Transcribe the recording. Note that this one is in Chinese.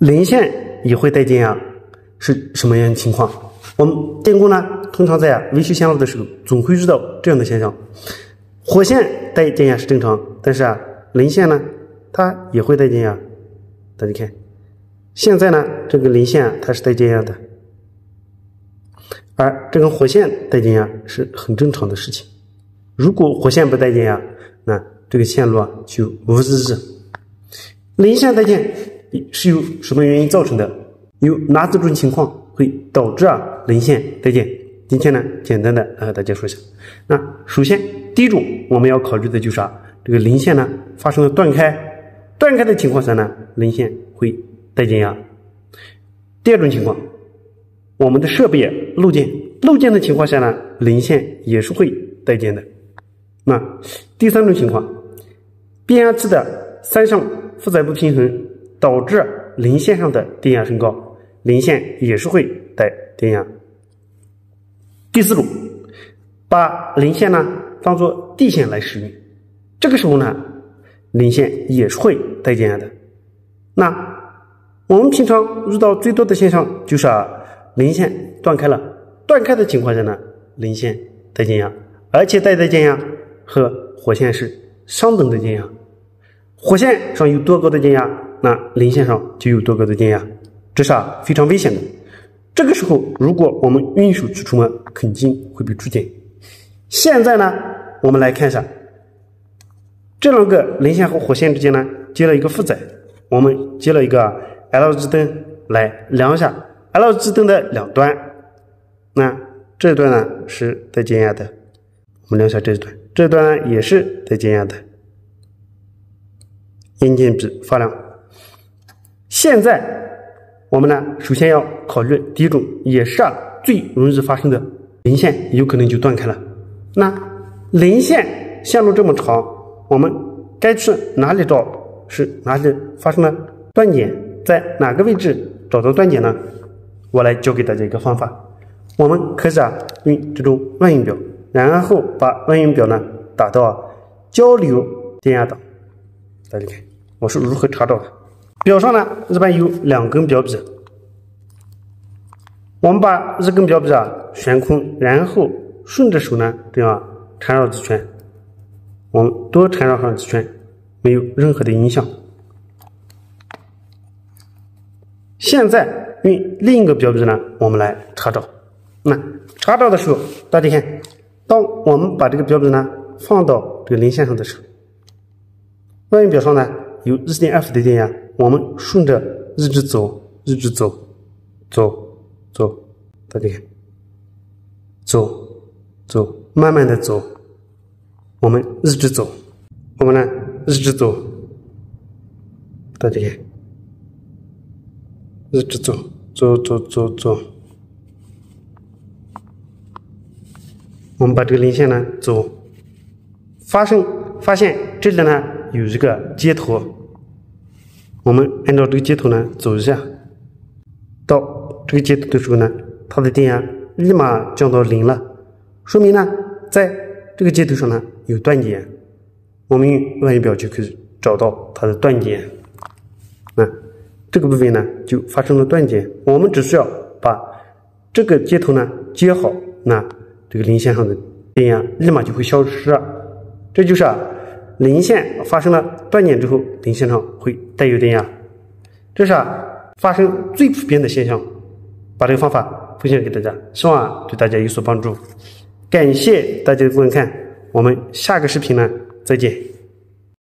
零线也会带电压，是什么样的情况？我们电工呢，通常在维修线路的时候，总会遇到这样的现象：火线带电压是正常，但是啊，零线呢，它也会带电压。大家看，现在呢，这个零线它是带电压的，而这根火线带电压是很正常的事情。如果火线不带电压，那这个线路啊就无意义。零线带电是由什么原因造成的？有哪几种情况会导致啊零线带电？今天呢，简单的来和大家说一下。那首先第一种我们要考虑的就是啊，这个零线呢发生了断开，断开的情况下呢，零线会带电压。第二种情况，我们的设备漏电，漏电的情况下呢，零线也是会带电的。那第三种情况，变压器的三相负载不平衡导致零线上的电压升高，零线也是会带电压。第四种，把零线呢当做地线来使用，这个时候呢，零线也是会带电压的。那我们平常遇到最多的现象就是啊，零线断开了，断开的情况下呢，零线带电压，而且带的电压和火线是相等的电压。火线上有多高的电压，那零线上就有多高的电压，这是啊非常危险的。这个时候，如果我们运手去触摸，肯定会被触电。现在呢，我们来看一下这两个零线和火线之间呢接了一个负载，我们接了一个 LG 灯来量一下 LG 灯的两端，那这段呢是带电压的，我们量一下这一段，这段呢也是带电压的。眼镜笔发亮。现在我们呢，首先要考虑第一种，也是啊最容易发生的零线有可能就断开了。那零线线路这么长，我们该去哪里找？是哪里发生了断点？在哪个位置找到断点呢？我来教给大家一个方法。我们可以啊用这种万用表，然后把万用表呢打到交流电压档，大家看。我是如何查找的？表上呢一般有两根表笔，我们把一根表笔啊悬空，然后顺着手呢这样缠绕几圈，我们多缠绕上几圈，没有任何的影响。现在用另一个表笔呢，我们来查找。那查找的时候，大家看，当我们把这个表笔呢放到这个零线上的时候，万用表上呢。有一点二伏的电压，我们顺着一直走，一直走，走，走，大家，走，走，慢慢的走，我们一直走，我们呢一直走，大家看，一直走，走走走走，我们把这个零线呢走，发生发现这里呢。有一个接头，我们按照这个接头呢走一下，到这个接头的时候呢，它的电压立马降到零了，说明呢，在这个接头上呢有断点，我们用万用表就可以找到它的断点。那这个部分呢就发生了断点，我们只需要把这个接头呢接好，那这个零线上的电压立马就会消失，这就是。零线发生了断点之后，零线上会带有电压，这是啊发生最普遍的现象。把这个方法分享给大家，希望啊对大家有所帮助。感谢大家的观看，我们下个视频呢再见。